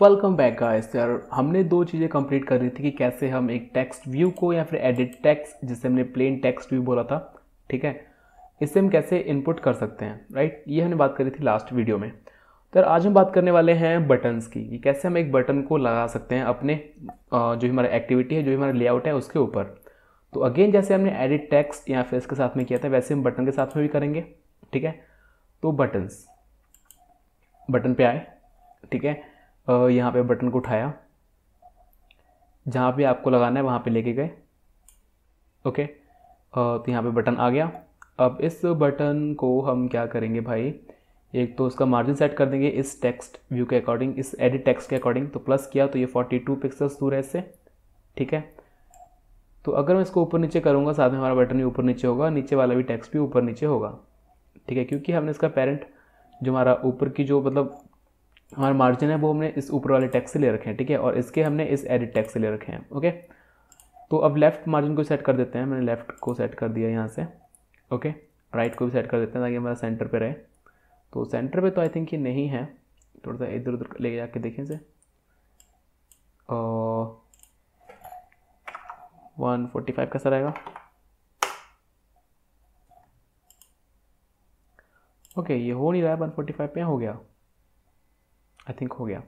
Welcome back guys यार, हमने दो चीज़ें कंप्लीट कर रही थी कि कैसे हम एक टेक्स्ट व्यू को या फिर एडिट टेक्स्ट जिसे हमने प्लेन टेक्स्ट व्यू बोला था, ठीक है? इससे हम कैसे इनपुट कर सकते हैं राइट ये हमने बात करी थी लास्ट वीडियो में। तो यार, आज हम बात करने वाले हैं बटन्स की, कि कैसे हम एक बटन को लगा सकते हैं अपने जो हमारा एक्टिविटी है, जो हमारा लेआउट है, उसके ऊपर। तो अगेन जैसे हमने एडिट टेक्स्ट या फिर इसके साथ में किया था, वैसे हम बटन के साथ में भी करेंगे, ठीक है? तो बटन्स बटन पे आए, ठीक है? यहाँ पे बटन को उठाया। जहाँ पे आपको लगाना है, वहाँ पे लेके गए। ओके? तो यहाँ पे बटन आ गया। अब इस बटन को हम क्या करेंगे भाई? एक तो उसका मार्जिन सेट कर देंगे इस टेक्स्ट व्यू के अकॉर्डिंग इस एडिट टेक्स्ट के अकॉर्डिंग तो प्लस किया तो ये 42 पिक्सल्स दूर है इससे। ठीक है? तो अगर मैं इसको ऊपर नीचे करूँगा, साथ में हमारा बटन भी ऊपर नीचे होगा, नीचे वाला भी टेक्स्ट भी ऊपर नीचे होगा। ठीक है? क्योंकि हमने इसका पेरेंट जो हमारा ऊपर की जो मतलब हमारा मार्जिन है, वो हमने इस ऊपर वाले टैक्स से ले रखे हैं, ठीक है? और इसके हमने इस एडिट टैक्स से ले रखे हैं ओके तो अब लेफ़्ट मार्जिन को सेट कर देते हैं, मैंने लेफ़्ट को सेट कर दिया यहाँ से ओके राइट को भी सेट कर देते हैं ताकि हमारा सेंटर पे रहे। तो सेंटर पे तो आई थिंक ये नहीं है थोड़ा सा इधर उधर ले जाके देखें से वन फोर्टी फाइव कैसा रहेगा? ओके ये हो नहीं रहा है वन फोर्टी फाइव पे हो गया। आई थिंक हो गया।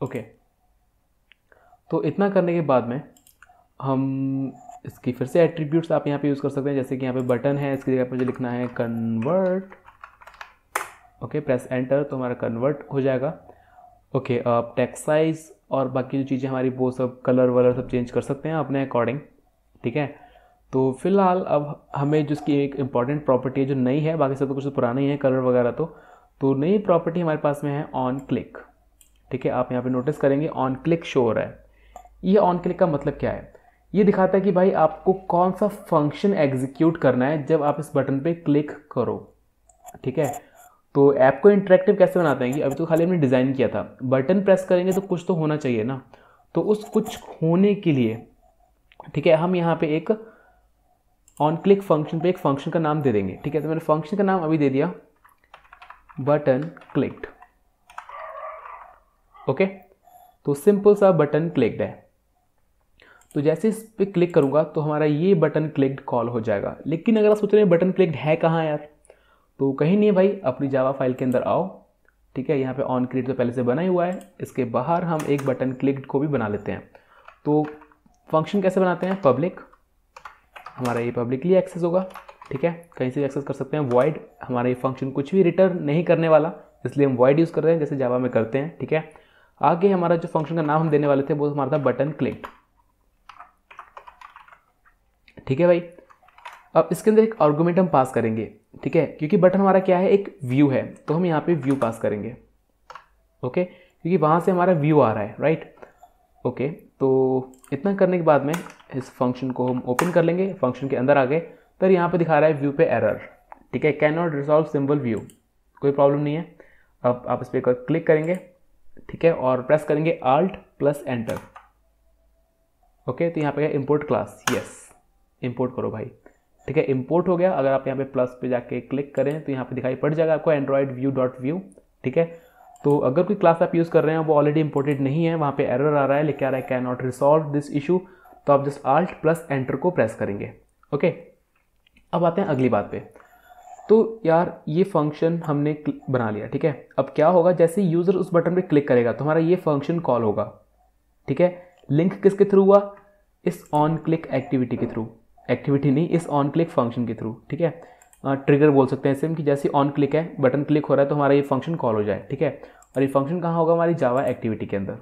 ओके तो इतना करने के बाद में हम इसकी फिर से एट्रीब्यूट्स आप यहाँ पे यूज़ कर सकते हैं। जैसे कि यहाँ पे बटन है, इसकी जगह पर मुझे लिखना है कन्वर्ट ओके प्रेस एंटर तो हमारा कन्वर्ट हो जाएगा। ओके आप टेक्स साइज़ और बाकी जो चीज़ें हमारी वो सब कलर वलर सब चेंज कर सकते हैं अपने अकॉर्डिंग ठीक है? तो फ़िलहाल अब हमें जिसकी एक इंपॉर्टेंट प्रॉपर्टी है, जो नई है, बाकी सब तो कुछ तो पुराना ही है कलर वगैरह तो तो नई प्रॉपर्टी हमारे पास में है ऑन क्लिक ठीक है, आप यहाँ पे नोटिस करेंगे ऑन क्लिक शो हो रहा है। ये ऑन क्लिक का मतलब क्या है? ये दिखाता है कि भाई आपको कौन सा फ़ंक्शन एग्जीक्यूट करना है जब आप इस बटन पे क्लिक करो। ठीक है? तो ऐप को इंटरेक्टिव कैसे बनाते हैं कि अभी तो खाली हमने डिज़ाइन किया था। बटन प्रेस करेंगे तो कुछ तो होना चाहिए ना। तो उस कुछ होने के लिए, ठीक है, हम यहाँ पे एक ऑन क्लिक फ़ंक्शन पे एक फ़ंक्शन का नाम दे देंगे। ठीक है तो मैंने फ़ंक्शन का नाम अभी दे दिया। Button clicked. ओके? तो सिंपल सा बटन क्लिक्ड है। तो जैसे इस पर क्लिक करूँगा तो हमारा ये बटन क्लिक्ड कॉल हो जाएगा। लेकिन अगर आप सोच रहे हैं बटन क्लिक्ड है कहाँ यार? तो कहीं नहीं भाई, अपनी जावा फ़ाइल के अंदर आओ। ठीक है, यहाँ पे ऑन क्रिएट तो पहले से बना ही हुआ है। इसके बाहर हम एक बटन क्लिक्ड को भी बना लेते हैं। तो फ़ंक्शन कैसे बनाते हैं? पब्लिक हमारा ये पब्लिकली एक्सेस होगा। ठीक है? कहीं से एक्सेस कर सकते हैं। वॉइड हमारा ये फ़ंक्शन कुछ भी रिटर्न नहीं करने वाला, इसलिए हम वॉइड यूज़ कर रहे हैं, जैसे जावा में करते हैं, ठीक है? आगे हमारा जो फ़ंक्शन का नाम हम देने वाले थे, वो हमारा था बटन क्लिक ठीक है भाई? अब इसके अंदर एक आर्गूमेंट हम पास करेंगे, ठीक है? क्योंकि बटन हमारा क्या है? एक व्यू है तो हम यहाँ पे व्यू पास करेंगे। ओके क्योंकि वहाँ से हमारा व्यू आ रहा है राइट ओके तो इतना करने के बाद में इस फ़ंक्शन को हम ओपन कर लेंगे फ़ंक्शन के अंदर आ गए। तो यहाँ पे दिखा रहा है व्यू पे एरर ठीक है? Can not resolve symbol view कोई प्रॉब्लम नहीं है। अब आप इस पर क्लिक करेंगे। ठीक है? और प्रेस करेंगे आल्ट प्लस एंटर ओके तो यहाँ पे इम्पोर्ट क्लास यस इम्पोर्ट करो भाई। ठीक है? इम्पोर्ट हो गया। अगर आप यहाँ पे प्लस पे जाके क्लिक करें तो यहाँ पे दिखाई पड़ जाएगा आपको एंड्रॉयड व्यू डॉट व्यू ठीक है? तो अगर कोई क्लास आप यूज़ कर रहे हैं, वो ऑलरेडी इंपोर्टेड नहीं है, वहाँ पे एरर आ रहा है, लेके आ रहा है can not resolve this issue तो आप जस्ट आल्ट प्लस एंटर को प्रेस करेंगे। ओके अब आते हैं अगली बात पे। तो यार, ये फ़ंक्शन हमने बना लिया, ठीक है? अब क्या होगा, जैसे यूज़र उस बटन पे क्लिक करेगा तो हमारा ये फ़ंक्शन कॉल होगा, ठीक है? लिंक किसके थ्रू हुआ? इस ऑन क्लिक एक्टिविटी के थ्रू एक्टिविटी नहीं, इस ऑन क्लिक फ़ंक्शन के थ्रू ठीक है? ट्रिगर बोल सकते हैं सिम कि जैसे ऑन क्लिक है बटन क्लिक हो रहा है तो हमारा ये फ़ंक्शन कॉल हो जाए, ठीक है? और ये फ़ंक्शन कहाँ होगा? हमारी जावा एक्टिविटी के अंदर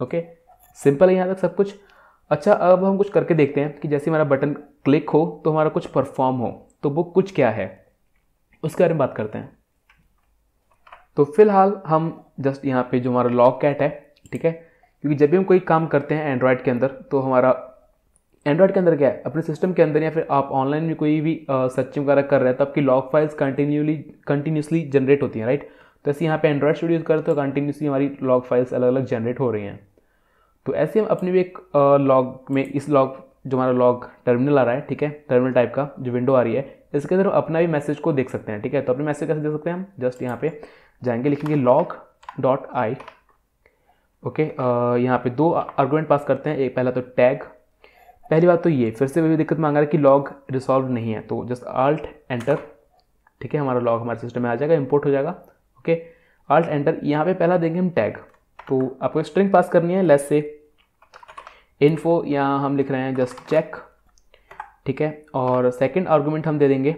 ओके सिंपल है यहाँ तक सब कुछ। अच्छा अब हम कुछ करके देखते हैं कि जैसे हमारा बटन क्लिक हो तो हमारा कुछ परफॉर्म हो तो वो कुछ क्या है? उसके बारे में बात करते हैं। तो फ़िलहाल हम जस्ट यहाँ पे जो हमारा लॉक कैट है, ठीक है? क्योंकि जब भी हम कोई काम करते हैं एंड्रॉयड के अंदर तो हमारा एंड्रॉयड के अंदर क्या है? अपने सिस्टम के अंदर या फिर आप ऑनलाइन में कोई भी सर्चिंग वगैरह कर रहे हैं तो आपकी log files continually continuously generate होती हैं राइट तो ऐसे यहाँ पे एंड्रॉयड स्टूडियो करते तो कंटिन्यूसली हमारी लॉग फाइल्स अलग अलग जनरेट हो रही हैं। तो ऐसे हम अपने भी एक लॉग में, इस लॉग जो हमारा लॉग टर्मिनल आ रहा है, ठीक है टर्मिनल टाइप का जो विंडो आ रही है, इसके अंदर हम अपना भी मैसेज को देख सकते हैं, ठीक है? तो अपने मैसेज कैसे देख सकते हैं हम? जस्ट यहाँ पे जाएँगे, लिखेंगे लॉग डॉट आई ओके यहाँ पे दो आर्गूमेंट पास करते हैं, एक पहला तो टैग पहली बात तो ये, फिर से भी दिक्कत मांग रहा है कि लॉग रिसॉल्व नहीं है तो जस्ट आल्ट एंटर ठीक है? हमारा लॉग हमारे सिस्टम में आ जाएगा इम्पोर्ट हो जाएगा ओके आल्ट एंटर यहाँ पे पहला देंगे हम टैग तो आपको स्ट्रिंग पास करनी है लेस से इन्फो यहाँ हम लिख रहे हैं जस्ट चेक ठीक है? और सेकंड आर्गूमेंट हम दे देंगे।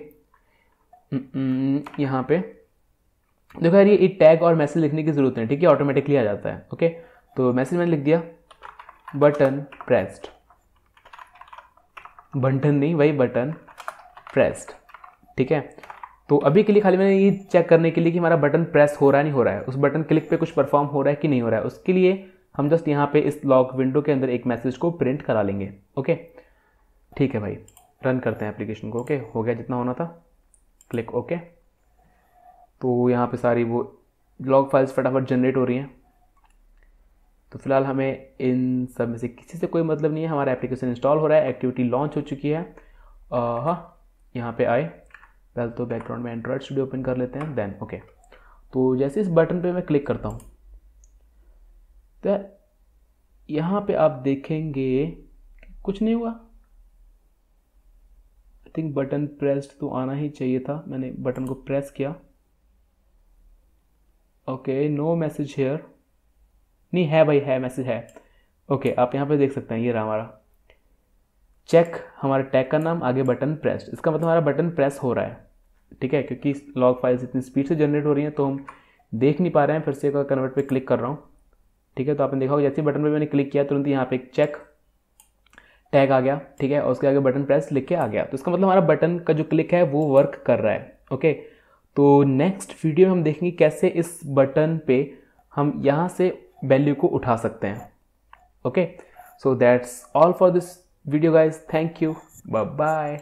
यहाँ पे। देखो यार, ये टैग और मैसेज लिखने की ज़रूरत नहीं, ठीक है? ऑटोमेटिकली आ जाता है ओके तो मैसेज मैंने लिख दिया। बटन प्रेस्ड बटन नहीं, वही बटन प्रेस्ड ठीक है? तो अभी के लिए खाली मैंने ये चेक करने के लिए कि हमारा बटन प्रेस हो रहा है, नहीं हो रहा है। उस बटन क्लिक पे कुछ परफॉर्म हो रहा है कि नहीं हो रहा है? उसके लिए हम जस्ट यहाँ पे इस लॉक विंडो के अंदर एक मैसेज को प्रिंट करा लेंगे ओके ठीक है भाई रन करते हैं एप्लीकेशन को ओके हो गया जितना होना था क्लिक ओके तो यहाँ पे सारी वो लॉग फाइल्स फटाफट जनरेट हो रही हैं। तो फ़िलहाल हमें इन सब में से किसी से कोई मतलब नहीं है, हमारा एप्लीकेशन इंस्टॉल हो रहा है एक्टिविटी लॉन्च हो चुकी है। हाँ यहाँ पे आए। पहले तो बैकग्राउंड में एंड्रॉयड स्टूडियो ओपन कर लेते हैं देन ओके तो जैसे इस बटन पे मैं क्लिक करता हूँ तो यहाँ पे आप देखेंगे कुछ नहीं हुआ। आई थिंक बटन प्रेस्ड तो आना ही चाहिए था। मैंने बटन को प्रेस किया। ओके नो मैसेज हेयर नहीं है भाई है मैसेज है। ओके okay, आप यहाँ पे देख सकते हैं ये रहा हमारा। चेक हमारे टैग का नाम आगे बटन प्रेस इसका मतलब हमारा बटन प्रेस हो रहा है। ठीक है क्योंकि लॉग फाइल्स इतनी स्पीड से जनरेट हो रही हैं तो हम देख नहीं पा रहे हैं फिर से कन्वर्ट पे क्लिक कर रहा हूँ। ठीक है? तो आपने देखा होगा, जैसे बटन पर मैंने क्लिक किया, तुरंत यहाँ पे एक चेक टैग आ गया, ठीक है? और उसके आगे बटन प्रेस लिख के आ गया। तो इसका मतलब हमारा बटन का जो क्लिक है, वो वर्क कर रहा है ओके तो नेक्स्ट वीडियो में हम देखेंगे कैसे इस बटन पे हम यहाँ से वैल्यू को उठा सकते हैं okay so that's all for this video guys thank you bye